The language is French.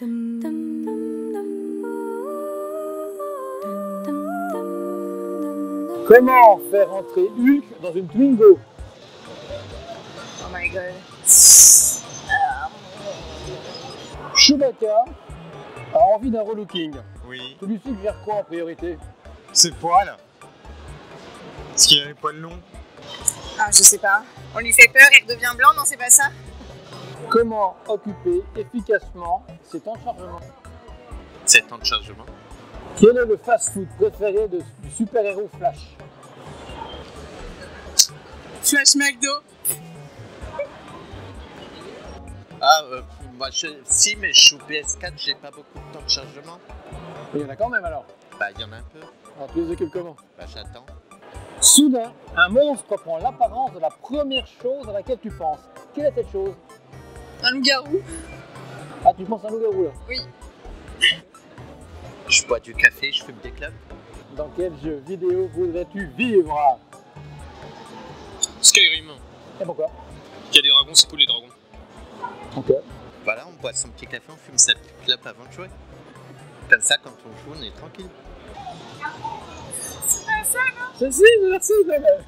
Comment faire entrer Hulk dans une Twingo? Oh my god. Chewbacca a envie d'un relooking. Oui. Tu lui suggères quoi en priorité? C'est poil. Parce qu'il a les poils longs? Ah, je sais pas. On lui fait peur, il redevient blanc, non, c'est pas ça Comment occuper efficacement ses temps de chargement 7 temps de chargement. Quel est le fast-food préféré de- du super-héros Flash Flash McDo. Ah, euh, moi, je, si, mais je suis au PS4, j'ai pas beaucoup de temps de chargement. Il y en a quand même alors. Bah, il y en a un peu. Alors tu les occupes comment Bah, j'attends. Soudain, un monstre prend l'apparence de la première chose à laquelle tu penses. Quelle est cette chose Un loup-garou. Ah, tu penses à un loup-garou là Oui. Je bois du café, je fume des clubs. Dans quel jeu vidéo voudrais-tu vivre? Skyrim. Et pourquoi? Il y a des dragons, c'est cool les dragons. Ok. Voilà, on boit son petit café, on fume sa petite clope avant de jouer. Comme ça, quand on joue, on est tranquille. C'est si, merci, Isabelle.